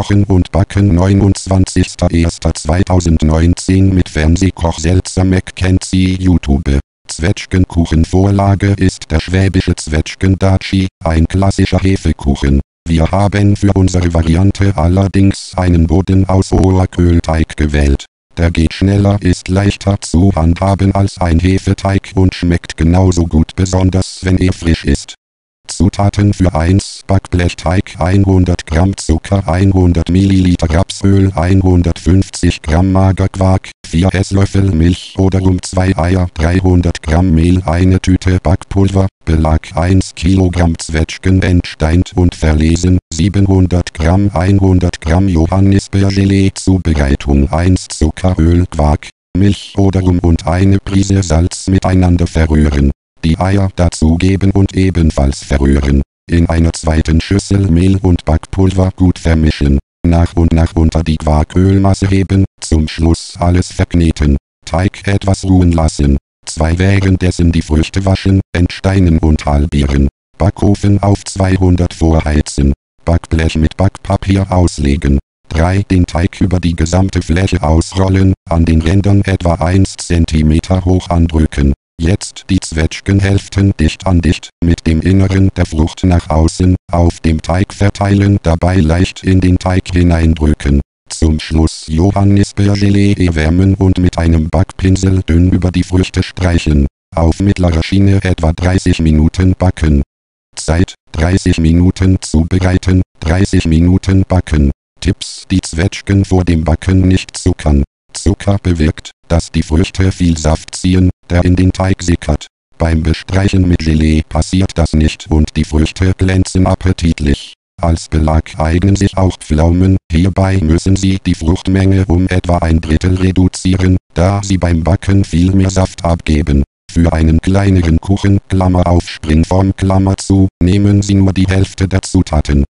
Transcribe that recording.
Kochen und Backen 29.01.2019 mit Fernsehkoch Selzer Mackenzie YouTube. Zwetschgenkuchenvorlage ist der schwäbische Zwetschgendatschi, ein klassischer Hefekuchen. Wir haben für unsere Variante allerdings einen Boden aus Ohrkühlteig gewählt. Der geht schneller, ist leichter zu handhaben als ein Hefeteig und schmeckt genauso gut besonders wenn er frisch ist. Zutaten für 1 Backblechteig 100 Gramm Zucker 100 Milliliter Rapsöl 150 Gramm Magerquark 4 Esslöffel Milch oder Rum 2 Eier 300 Gramm Mehl eine Tüte Backpulver Belag 1 Kilogramm Zwetschgen entsteint und verlesen 700 Gramm 100 Gramm Johannisbeergelee Zubereitung 1 Zuckeröl Quark Milch oder Rum und eine Prise Salz miteinander verrühren die Eier dazugeben und ebenfalls verrühren. In einer zweiten Schüssel Mehl und Backpulver gut vermischen. Nach und nach unter die Quarkölmasse heben, zum Schluss alles verkneten. Teig etwas ruhen lassen. 2 währenddessen die Früchte waschen, entsteinen und halbieren. Backofen auf 200 vorheizen. Backblech mit Backpapier auslegen. 3. Den Teig über die gesamte Fläche ausrollen, an den Rändern etwa 1 cm hoch andrücken. Jetzt die Zwetschgenhälften dicht an dicht, mit dem Inneren der Frucht nach außen, auf dem Teig verteilen dabei leicht in den Teig hineindrücken. Zum Schluss Johannisbeergelee erwärmen und mit einem Backpinsel dünn über die Früchte streichen. Auf mittlerer Schiene etwa 30 Minuten backen. Zeit 30 Minuten zubereiten, 30 Minuten backen. Tipps Die Zwetschgen vor dem Backen nicht zuckern. Zucker bewirkt, dass die Früchte viel Saft ziehen, der in den Teig sickert. Beim Bestreichen mit Gelee passiert das nicht und die Früchte glänzen appetitlich. Als Belag eignen sich auch Pflaumen, hierbei müssen Sie die Fruchtmenge um etwa ein Drittel reduzieren, da sie beim Backen viel mehr Saft abgeben. Für einen kleineren Kuchen, Klammer auf Springform Klammer zu, nehmen Sie nur die Hälfte der Zutaten.